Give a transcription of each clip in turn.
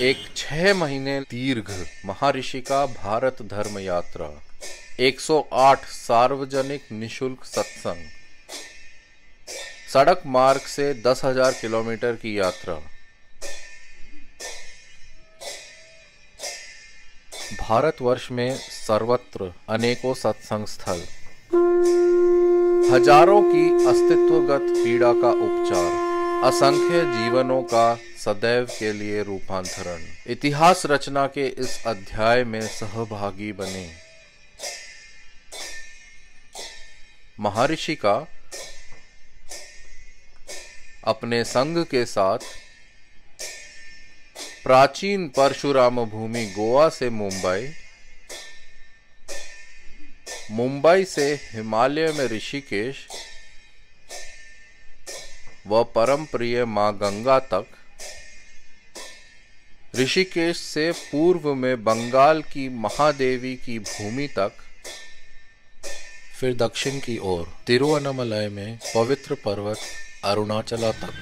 एक छह महीने दीर्घ महर्षि का भारत धर्म यात्रा 108 सार्वजनिक निशुल्क सत्संग। सड़क मार्ग से 10,000 किलोमीटर की यात्रा। भारतवर्ष में सर्वत्र अनेकों सत्संग स्थल। हज़ारों की अस्तित्वगत पीड़ा का उपचार। असंख्य जीवनों का सदैव के लिए रूपांतरण। इतिहास रचना के इस अध्याय में सहभागी बने। महर्षि का अपने संघ के साथ प्राचीन परशुराम भूमि गोवा से मुंबई मुंबई से हिमालय में ऋषिकेश व परम प्रिय माँ गंगा तक, ऋषिकेश से पूर्व में बंगाल की महादेवी की भूमि तक, फिर दक्षिण की ओर तिरुवनमलय में पवित्र पर्वत अरुणाचला तक।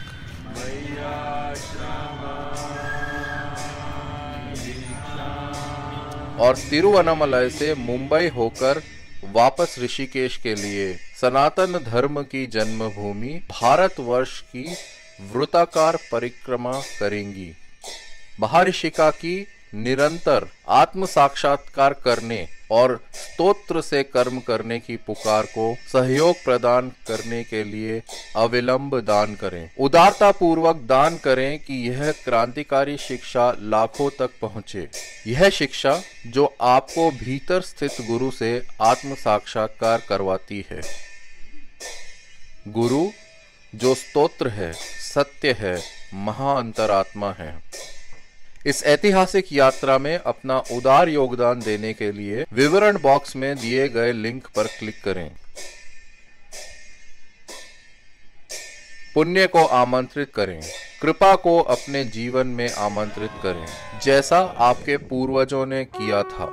और तिरुवनमलय से मुंबई होकर वापस ऋषिकेश के लिए सनातन धर्म की जन्मभूमि भारतवर्ष की वृताकार परिक्रमा करेंगी। महर्षिका की निरंतर आत्म साक्षात्कार करने और स्तोत्र से कर्म करने की पुकार को सहयोग प्रदान करने के लिए अविलंब दान करें। उदारता पूर्वक दान करें कि यह क्रांतिकारी शिक्षा लाखों तक पहुँचे। यह शिक्षा जो आपको भीतर स्थित गुरु से आत्म साक्षात्कार करवाती है। गुरु, जो स्तोत्र है, सत्य है महाअंतरात्मा है। इस ऐतिहासिक यात्रा में अपना उदार योगदान देने के लिए विवरण बॉक्स में दिए गए लिंक पर क्लिक करें। पुण्य को आमंत्रित करें। कृपा को अपने जीवन में आमंत्रित करें, जैसा आपके पूर्वजों ने किया था।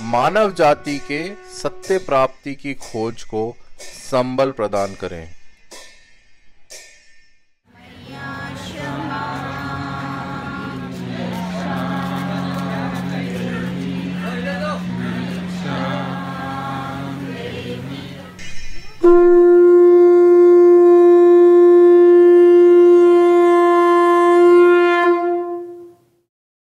मानव जाति के सत्य प्राप्ति की खोज को संबल प्रदान करें।